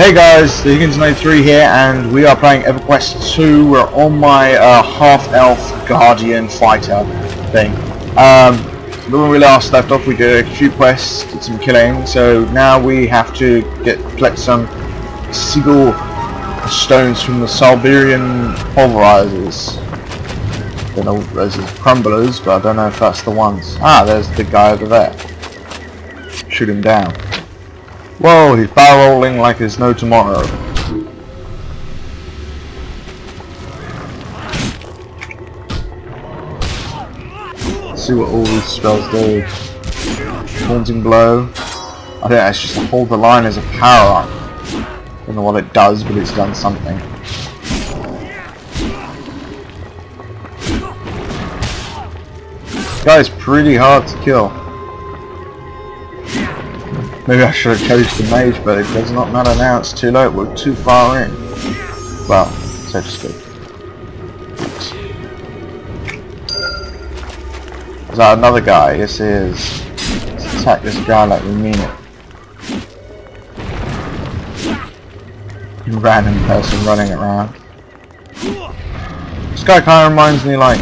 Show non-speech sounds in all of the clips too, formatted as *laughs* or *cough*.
Hey guys, the Higgins93 here, and we are playing EverQuest 2. We're on my uh, half-elf guardian fighter thing. Um, when we last left off, we did a few quests, did some killing, so now we have to get collect some sigil stones from the Siberian pulverizers. Don't know, there's the crumblers, but I don't know if that's the ones. Ah, there's the guy over there. Shoot him down. Whoa, he's barrel rolling like there's no tomorrow. Let's see what all these spells do. Haunting blow. I think that's just hold the line as a power up. Don't know what it does, but it's done something. This guy's pretty hard to kill. Maybe I should have chose the mage, but it does not matter now, it's too late, we're too far in. Well, so to speak. Is that another guy? Yes is Let's attack this guy like we mean it. Random person running around. This guy kinda reminds me like,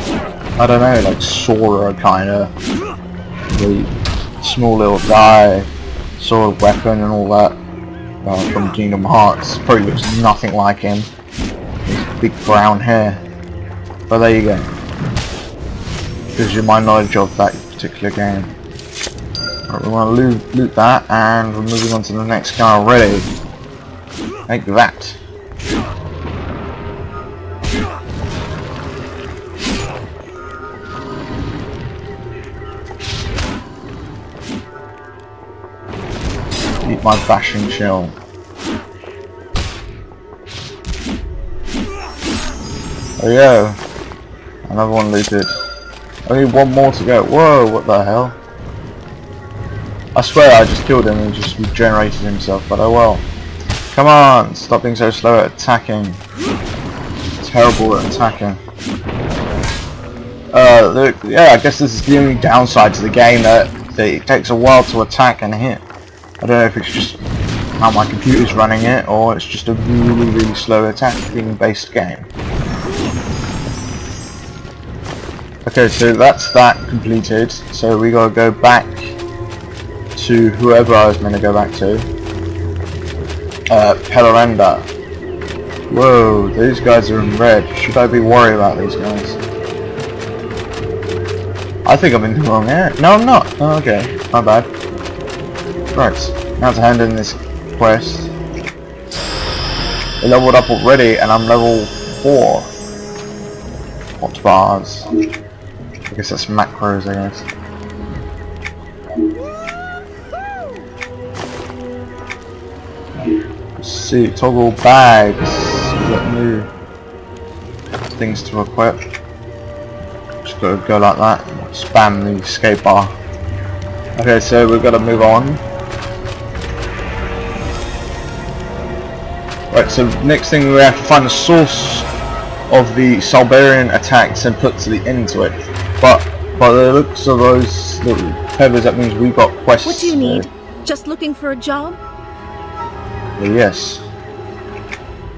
I don't know, like Sora kinda. The small little guy sword weapon and all that uh, from Kingdom Hearts. Probably looks nothing like him. His big brown hair. But there you go. Gives you my knowledge of that particular game. Right, we want to loot, loot that and we're moving on to the next guy already. Like that. My bashing shell. Oh yeah, another one looted. Only one more to go. Whoa, what the hell? I swear I just killed him and he just regenerated himself, but oh well. Come on, stop being so slow at attacking. Terrible at attacking. Uh, look, yeah, I guess this is the only downside to the game that, that it takes a while to attack and hit. I don't know if it's just how my computer's running it or it's just a really really slow attacking based game. Okay, so that's that completed. So we gotta go back to whoever I was meant to go back to. Uh, Pelarenda. Whoa, these guys are in red. Should I be worried about these guys? I think I'm in the wrong area. No, I'm not. Oh, okay, my bad. Right, now to hand in this quest. I leveled up already and I'm level 4. Hot bars. I guess that's macros, I guess. See, toggle bags. Got new things to equip. Just gotta go like that. Spam the escape bar. Okay, so we've got to move on. Right, so next thing we have to find the source of the Siberian attacks and put to the end to it. But by the looks of those little feathers, that means we've got quests. What do you need? Just looking for a job? Uh, yes.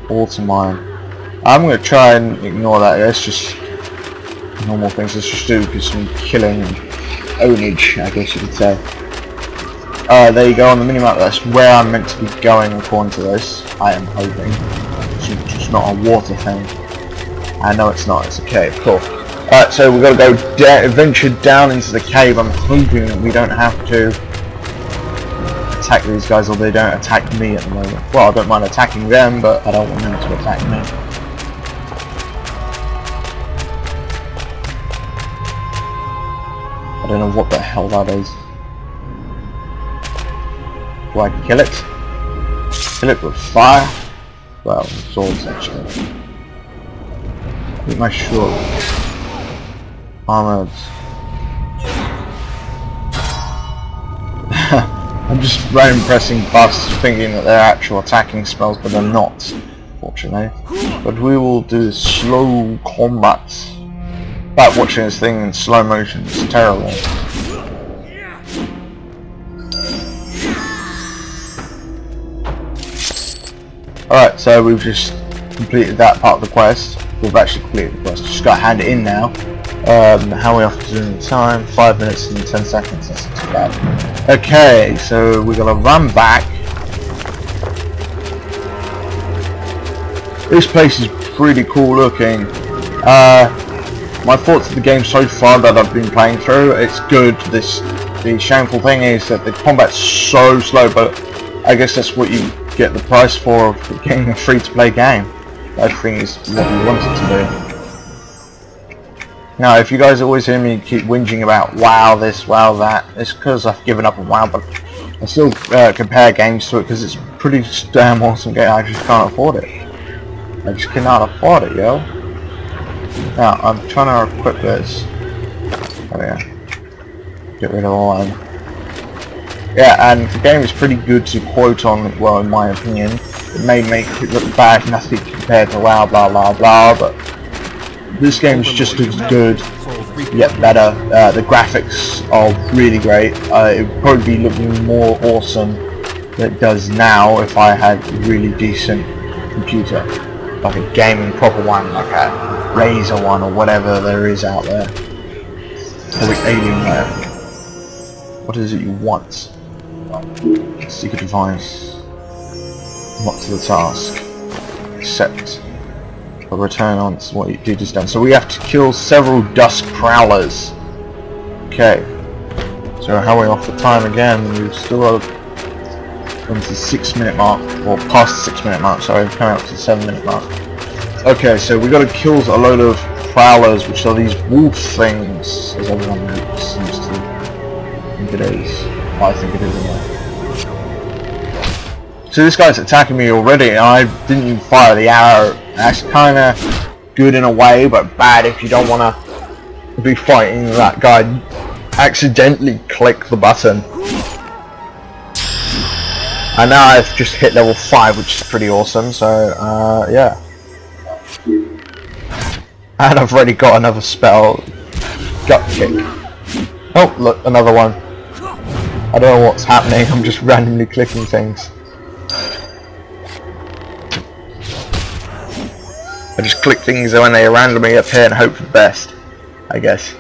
to mine. I'm gonna try and ignore that. It's just normal things. Let's just do some killing and ownage, I guess you could say. Uh, there you go on the minimap. That's where I'm meant to be going according to this. I am hoping. It's just not a water thing. I know it's not. It's a cave. Cool. Alright, so we've got to go da venture down into the cave. I'm hoping that we don't have to attack these guys or they don't attack me at the moment. Well, I don't mind attacking them, but I don't want them to attack me. I don't know what the hell that is. Do I kill it? Kill it with fire? Well, swords actually. With my sword. Armored. *laughs* I'm just random pressing buttons thinking that they're actual attacking spells, but they're not, fortunately. But we will do slow combat. Like watching this thing in slow motion, it's terrible. Alright, so we've just completed that part of the quest. We've actually completed the quest. Just got to hand it in now. Um, how we to doing the time? 5 minutes and 10 seconds. That's too bad. Okay, so we're going to run back. This place is pretty cool looking. Uh, my thoughts of the game so far that I've been playing through, it's good. This the shameful thing is that the combat's so slow, but I guess that's what you get the price for getting a free-to-play game. Everything is what you wanted to do. Now, if you guys always hear me keep whinging about WoW this, WoW that, it's because I've given up on WoW, but I still uh, compare games to it because it's pretty damn awesome game. I just can't afford it. I just cannot afford it, yo. Now, I'm trying to equip this. Oh yeah. Get rid of all them. Yeah, and the game is pretty good to quote on, well, in my opinion. It may make it look bad, nasty compared to WoW, blah, blah, blah, but this game is just as good, yet better. Uh, the graphics are really great. Uh, it would probably be looking more awesome than it does now if I had a really decent computer. Like a gaming proper one, like a Razer one or whatever there is out there. Or Alienware. What is it you want? Secret device. Not to the task. Accept. A return on what you did just done. So we have to kill several dusk prowlers. Okay. So how are we off the time again? We've still got to the six minute mark, or past the six minute mark, sorry, coming up to the seven minute mark. Okay, so we got to kill a load of prowlers, which are these wolf things, as everyone seems to it is. I think it is. So this guy's attacking me already, and I didn't even fire the arrow. That's kind of good in a way, but bad if you don't want to be fighting that guy. Accidentally click the button. And now I've just hit level 5, which is pretty awesome, so uh, yeah. And I've already got another spell. Gut kick. Oh, look, another one. I don't know what's happening, I'm just randomly clicking things. I just click things when they randomly appear and hope for the best, I guess.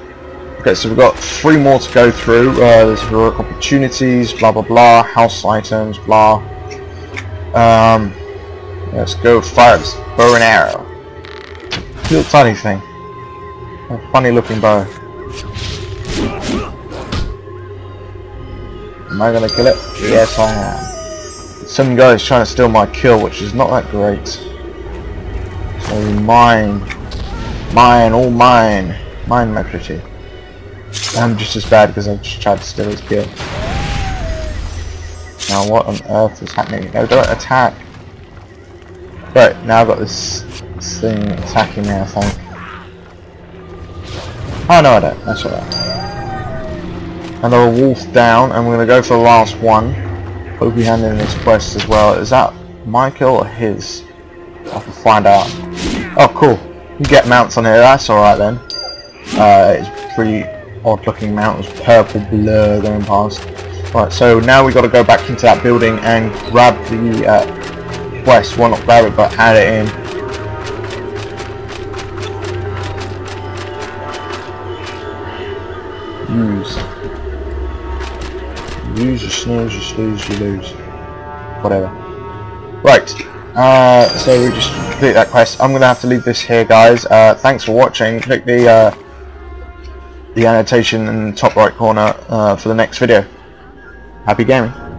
Okay, so we've got three more to go through. Uh, there's heroic opportunities, blah blah blah, house items, blah. Um, let's go fire this bow and arrow. Little tiny thing. A funny looking bow. Am I gonna kill it? Yes I am. Some guy is trying to steal my kill, which is not that great. So mine. Mine, all mine. Mine my pretty. I'm just as bad because I just tried to steal his kill. Now what on earth is happening? No, don't attack! Right, now I've got this, thing attacking me I think. Oh no I don't, that's alright. Another wolf down, and we're going to go for the last one. Hope we hand in this quest as well. Is that my kill or his? I can find out. Oh, cool. You get mounts on here. That's alright then. Uh, it's pretty odd looking mount. It's purple blur going past. Right, so now we've got to go back into that building and grab the uh, quest. Well, not grab it, but add it in. Use. Use, you snooze, you snooze, you lose. Whatever. Right. Uh, so we just complete that quest. I'm gonna have to leave this here, guys. Uh, thanks for watching. Click the uh, the annotation in the top right corner uh, for the next video. Happy gaming.